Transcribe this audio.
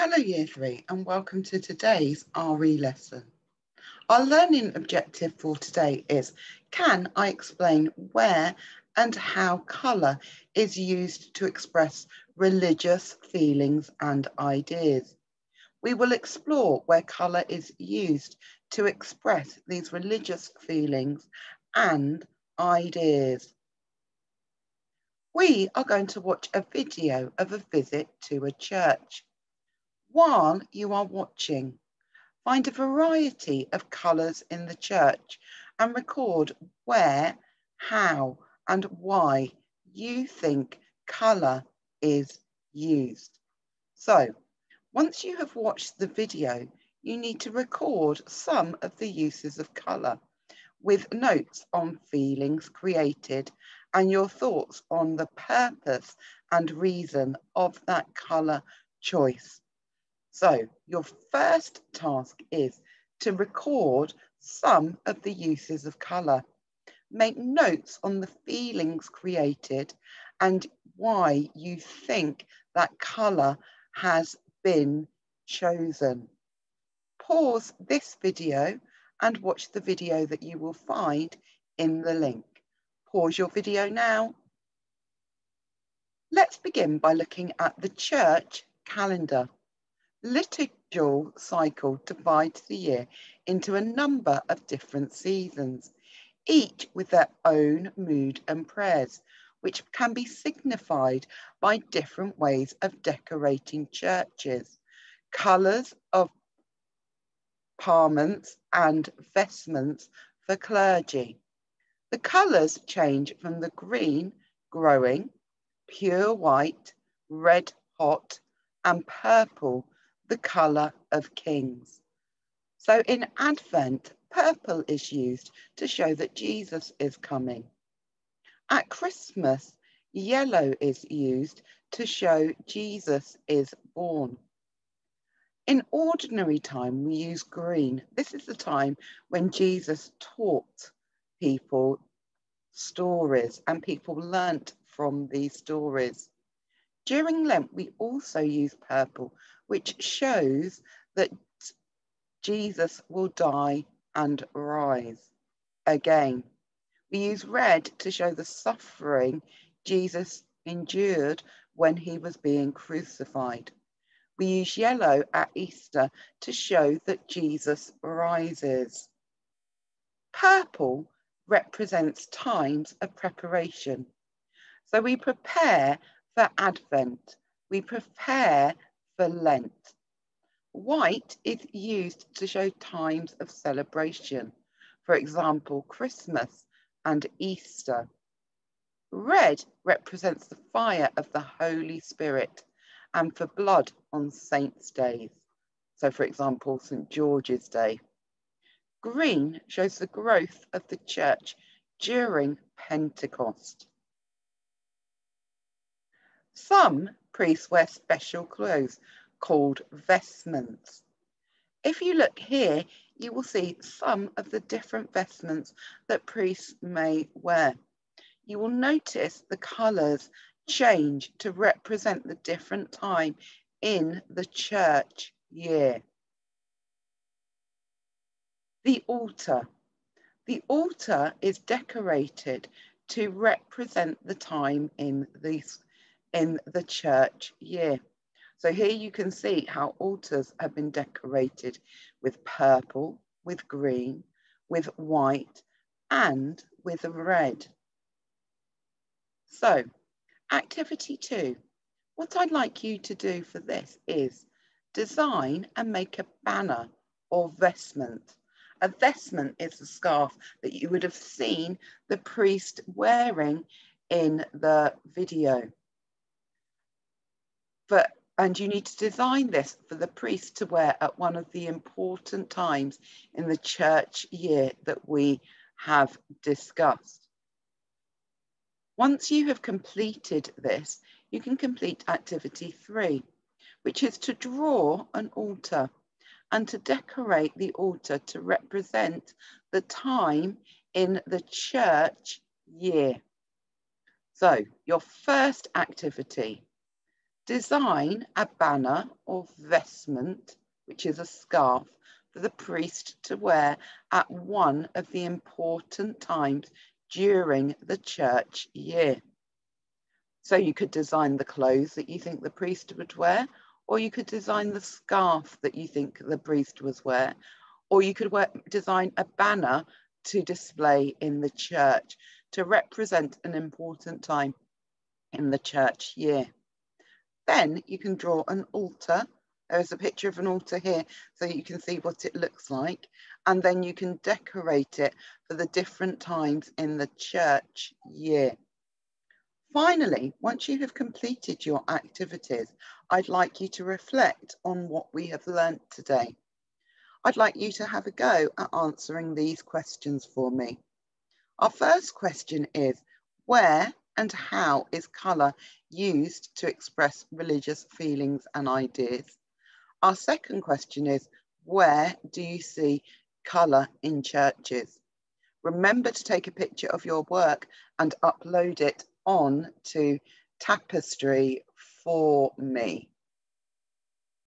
Hello Year 3 and welcome to today's RE lesson. Our learning objective for today is, can I explain where and how colour is used to express religious feelings and ideas? We will explore where colour is used to express these religious feelings and ideas. We are going to watch a video of a visit to a church. While you are watching, find a variety of colours in the church and record where, how and why you think colour is used. So, once you have watched the video, you need to record some of the uses of colour with notes on feelings created and your thoughts on the purpose and reason of that colour choice. So your first task is to record some of the uses of colour. Make notes on the feelings created and why you think that colour has been chosen. Pause this video and watch the video that you will find in the link. Pause your video now. Let's begin by looking at the church calendar liturgical cycle divides the year into a number of different seasons, each with their own mood and prayers, which can be signified by different ways of decorating churches, colours of paraments and vestments for clergy. The colours change from the green, growing, pure white, red hot, and purple the colour of kings. So in Advent, purple is used to show that Jesus is coming. At Christmas, yellow is used to show Jesus is born. In ordinary time, we use green. This is the time when Jesus taught people stories and people learnt from these stories. During Lent, we also use purple which shows that Jesus will die and rise again. We use red to show the suffering Jesus endured when he was being crucified. We use yellow at Easter to show that Jesus rises. Purple represents times of preparation. So we prepare for Advent. We prepare for Lent. White is used to show times of celebration, for example, Christmas and Easter. Red represents the fire of the Holy Spirit and for blood on saints' days. So, for example, St. George's Day. Green shows the growth of the church during Pentecost. Some priests wear special clothes called vestments. If you look here, you will see some of the different vestments that priests may wear. You will notice the colours change to represent the different time in the church year. The altar. The altar is decorated to represent the time in these in the church year. So here you can see how altars have been decorated with purple, with green, with white, and with red. So, activity two. What I'd like you to do for this is design and make a banner or vestment. A vestment is the scarf that you would have seen the priest wearing in the video but and you need to design this for the priest to wear at one of the important times in the church year that we have discussed. Once you have completed this, you can complete activity three, which is to draw an altar and to decorate the altar to represent the time in the church year. So your first activity Design a banner or vestment, which is a scarf, for the priest to wear at one of the important times during the church year. So you could design the clothes that you think the priest would wear, or you could design the scarf that you think the priest was wear, or you could wear, design a banner to display in the church to represent an important time in the church year. Then you can draw an altar. There's a picture of an altar here so you can see what it looks like. And then you can decorate it for the different times in the church year. Finally, once you have completed your activities, I'd like you to reflect on what we have learnt today. I'd like you to have a go at answering these questions for me. Our first question is, where and how is colour used to express religious feelings and ideas? Our second question is, where do you see colour in churches? Remember to take a picture of your work and upload it on to Tapestry for me.